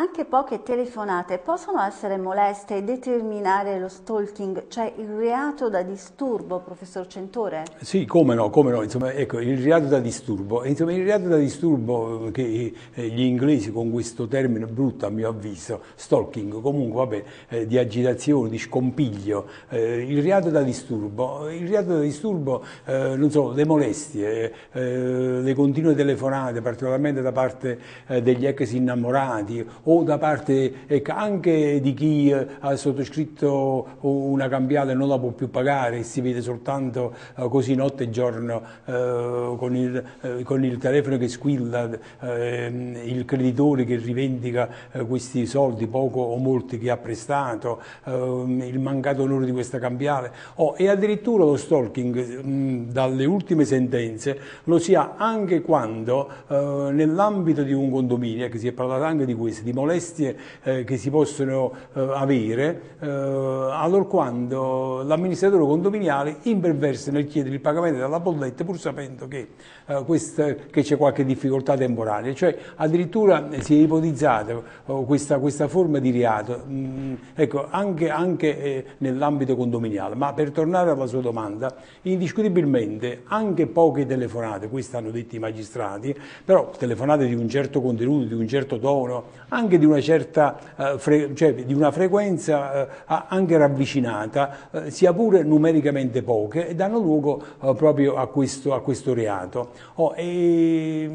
Anche poche telefonate possono essere moleste e determinare lo stalking, cioè il reato da disturbo, professor Centore? Sì, come no, come no, insomma, ecco, il reato da disturbo, insomma, il reato da disturbo che eh, gli inglesi con questo termine brutto a mio avviso, stalking, comunque vabbè, eh, di agitazione, di scompiglio, eh, il reato da disturbo, il reato da disturbo, eh, non so, le molestie, eh, le continue telefonate, particolarmente da parte eh, degli ex innamorati, o da parte ecco, anche di chi eh, ha sottoscritto una cambiale e non la può più pagare e si vede soltanto eh, così notte e giorno eh, con il, con, il, telefono che squilla, ehm, il creditore che rivendica questi soldi, poco o molti che ha prestato, ehm, il mancato onore di questa cambiale. Oh, e addirittura lo stalking dalle ultime sentenze lo si ha anche quando nell'ambito di un condominio, che si è parlato anche di questo, di molestie eh, che si possono eh, avere eh, allora quando l'amministratore condominiale imperversa nel chiedere il pagamento della bolletta pur sapendo che, eh, che c'è qualche difficoltà temporale, cioè addirittura si è ipotizzata oh, questa, questa, forma di reato. Mh, mm, ecco, anche, anche eh, nell'ambito condominiale, ma per tornare alla sua domanda, indiscutibilmente anche poche telefonate, questo hanno detto i magistrati, però telefonate di un certo contenuto, di un certo tono, anche di una certa eh, cioè di una frequenza eh, anche ravvicinata, eh, sia pure numericamente poche, e danno luogo eh, proprio a questo, a questo reato. Oh, e, mh,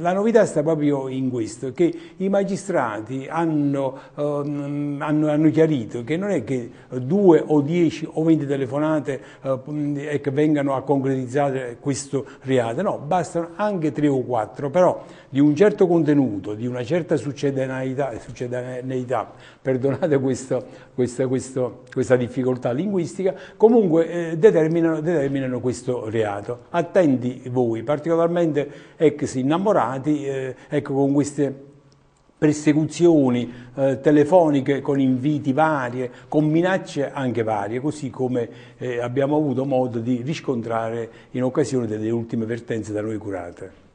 la novità sta proprio in questo, che i magistrati hanno, ehm, hanno, hanno, chiarito che non è che due o dieci o venti telefonate eh, vengano a concretizzare questo reato, no, bastano anche tre o quattro, però di un certo contenuto, di una certa succedanialità, succedanialità perdonate questo, questa, questo, questa, difficoltà linguistica, comunque eh, determinano, determinano, questo reato. Attenti voi, particolarmente ex innamorati, eh, ecco con queste persecuzioni eh, telefoniche con inviti varie, con minacce anche varie, così come eh, abbiamo avuto modo di riscontrare in occasione delle ultime vertenze da noi curate.